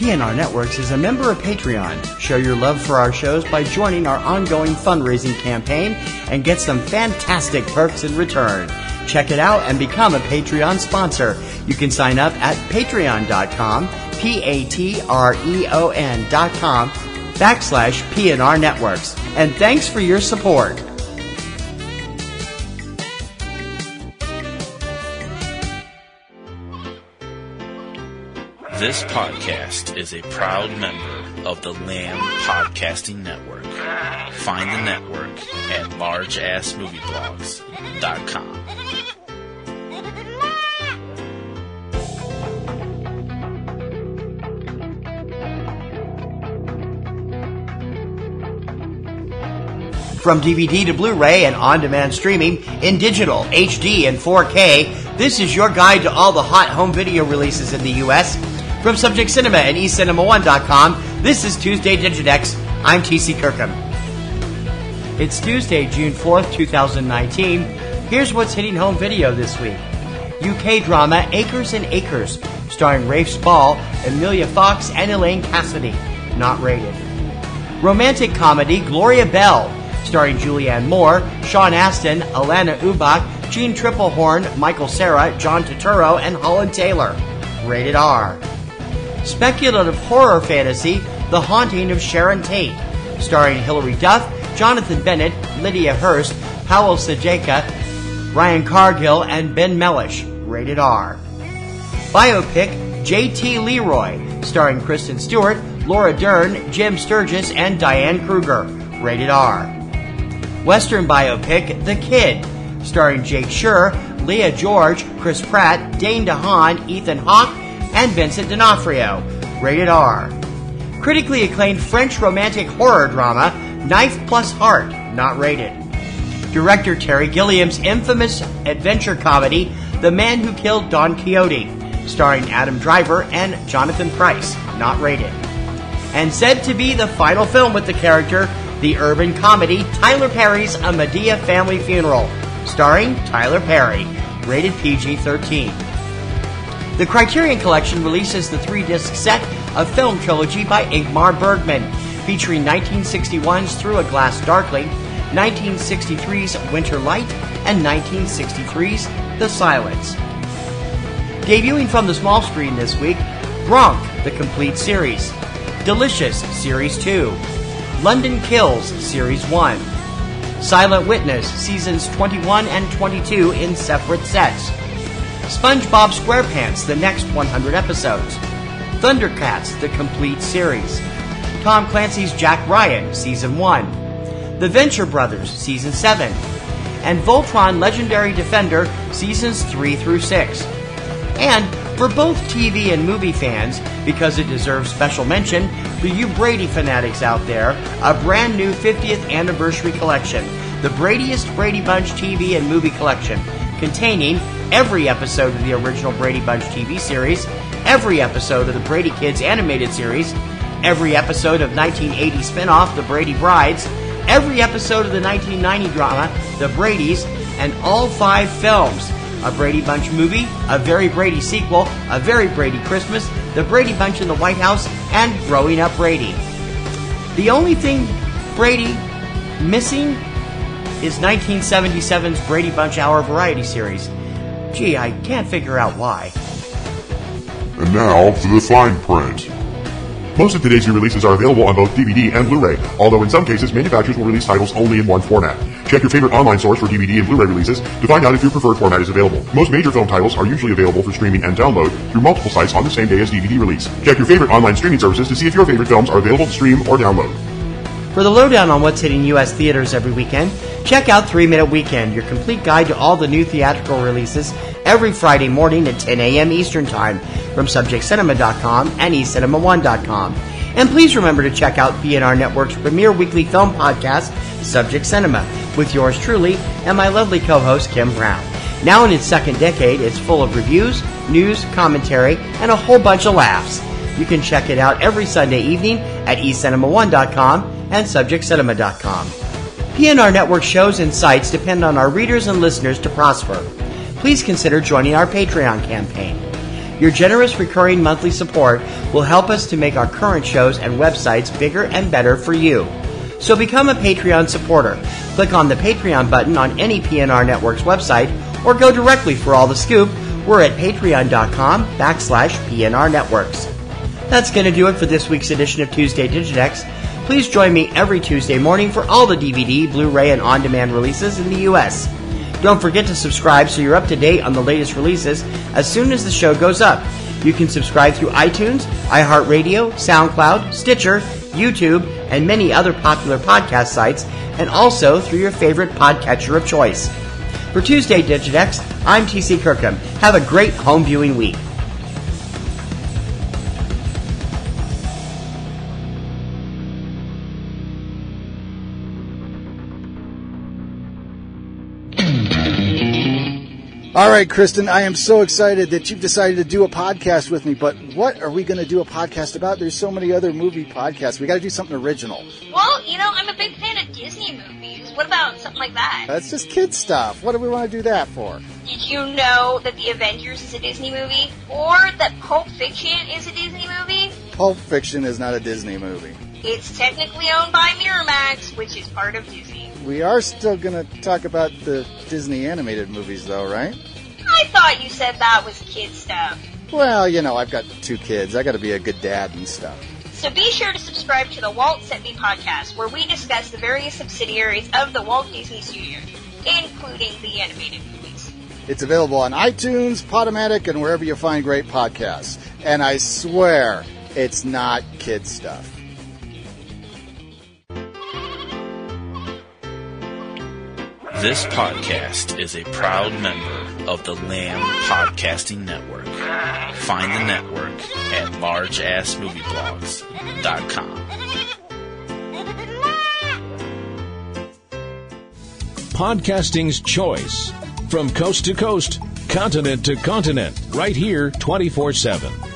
PNR Networks is a member of Patreon. Show your love for our shows by joining our ongoing fundraising campaign and get some fantastic perks in return. Check it out and become a Patreon sponsor. You can sign up at patreon.com, P-A-T-R-E-O-N dot com, backslash PNR Networks. And thanks for your support. This podcast is a proud member of the Lamb Podcasting Network. Find the network at largeassmovieblogs.com. From DVD to Blu-ray and on-demand streaming in digital, HD, and 4K, this is your guide to all the hot home video releases in the U.S. From Subject Cinema and eCinema1.com, this is Tuesday Digidex. I'm TC Kirkham. It's Tuesday, June 4th, 2019. Here's what's hitting home video this week. UK drama Acres and Acres, starring Rafe Spall, Emilia Fox, and Elaine Cassidy. Not rated. Romantic comedy Gloria Bell, starring Julianne Moore, Sean Astin, Alana Ubach, Jeanne Tripplehorn, Michael Cera, John Turturro, and Holland Taylor. Rated R. Speculative horror fantasy The Haunting of Sharon Tate, starring Hilary Duff, Jonathan Bennett, Lydia Hearst, Pawel Szajda, Ryan Cargill, and Ben Mellish. Rated R. Biopic J.T. Leroy, starring Kristen Stewart, Laura Dern, Jim Sturgess, and Diane Kruger. Rated R. Western biopic The Kid, starring Jake Schur, Leah George, Chris Pratt, Dane DeHaan, Ethan Hawke, and Vincent D'Onofrio. Rated R. Critically acclaimed French romantic horror drama Knife Plus Heart. Not rated. Director Terry Gilliam's infamous adventure comedy The Man Who Killed Don Quixote, starring Adam Driver and Jonathan Pryce. Not rated. And said to be the final film with the character, the urban comedy Tyler Perry's A Madea Family Funeral, starring Tyler Perry. Rated PG 13. The Criterion Collection releases the three disc set of film trilogy by Ingmar Bergman, featuring 1961's Through a Glass Darkly, 1963's Winter Light, and 1963's The Silence. Debuting from the small screen this week, Bronk, the complete series, Delicious, Series 2, London Kills, Series 1, Silent Witness, Seasons 21 and 22 in separate sets, SpongeBob SquarePants, the next 100 episodes, Thundercats, the complete series, Tom Clancy's Jack Ryan, Season 1, The Venture Brothers, Season 7, and Voltron Legendary Defender, Seasons 3 through 6. And for both TV and movie fans, because it deserves special mention, for you Brady fanatics out there, a brand new 50th anniversary collection, the Bradyest Brady Bunch TV and movie collection, containing every episode of the original Brady Bunch TV series, every episode of the Brady Kids animated series, every episode of 1980 spin-off The Brady Brides, every episode of the 1990 drama The Brady's, and all five films a Brady Bunch movie, a Very Brady sequel, a Very Brady Christmas, The Brady Bunch in the White House, and Growing Up Brady. The only thing Brady missing is 1977's Brady Bunch Hour Variety Series. Gee, I can't figure out why. And now for the fine print. Most of today's new releases are available on both DVD and Blu-ray, although in some cases manufacturers will release titles only in one format. Check your favorite online source for DVD and Blu-ray releases to find out if your preferred format is available. Most major film titles are usually available for streaming and download through multiple sites on the same day as DVD release. Check your favorite online streaming services to see if your favorite films are available to stream or download. For the lowdown on what's hitting U.S. theaters every weekend, check out 3 Minute Weekend, your complete guide to all the new theatrical releases every Friday morning at 10 a.m. Eastern Time from SubjectCinema.com and eCinema1.com. And please remember to check out PNR Network's premier weekly film podcast, Subject Cinema, with yours truly and my lovely co-host Kim Brown. Now in its second decade, it's full of reviews, news, commentary, and a whole bunch of laughs. You can check it out every Sunday evening at eCinema1.com and SubjectCinema.com. PNR Network shows and sites depend on our readers and listeners to prosper. Please consider joining our Patreon campaign. Your generous recurring monthly support will help us to make our current shows and websites bigger and better for you. So become a Patreon supporter. Click on the Patreon button on any PNR Network's website or go directly for all the scoop. We're at patreon.com backslash PNR Networks. That's going to do it for this week's edition of Tuesday Digidex. Please join me every Tuesday morning for all the DVD, Blu-ray, and on-demand releases in the U.S. Don't forget to subscribe so you're up to date on the latest releases as soon as the show goes up. You can subscribe through iTunes, iHeartRadio, SoundCloud, Stitcher, YouTube, and many other popular podcast sites, and also through your favorite podcatcher of choice. For Tuesday Digidex, I'm TC Kirkham. Have a great home viewing week. All right, Kristen, I am so excited that you've decided to do a podcast with me, but what are we going to do a podcast about? There's so many other movie podcasts. We got to do something original. Well, you know, I'm a big fan of Disney movies. What about something like that? That's just kid stuff. What do we want to do that for? Did you know that The Avengers is a Disney movie? Or that Pulp Fiction is a Disney movie? Pulp Fiction is not a Disney movie. It's technically owned by Miramax, which is part of Disney. We are still going to talk about the Disney animated movies, though, right? I thought you said that was kid stuff. Well, you know, I've got two kids. I got to be a good dad and stuff. So be sure to subscribe to the Walt Sent Me podcast, where we discuss the various subsidiaries of the Walt Disney Studios, including the animated movies. It's available on iTunes, Podomatic, and wherever you find great podcasts. And I swear, it's not kid stuff. This podcast is a proud member of the Lamb Podcasting Network. Find the network at largeassmovieblogs.com. Podcasting's choice. From coast to coast, continent to continent, right here 24 7.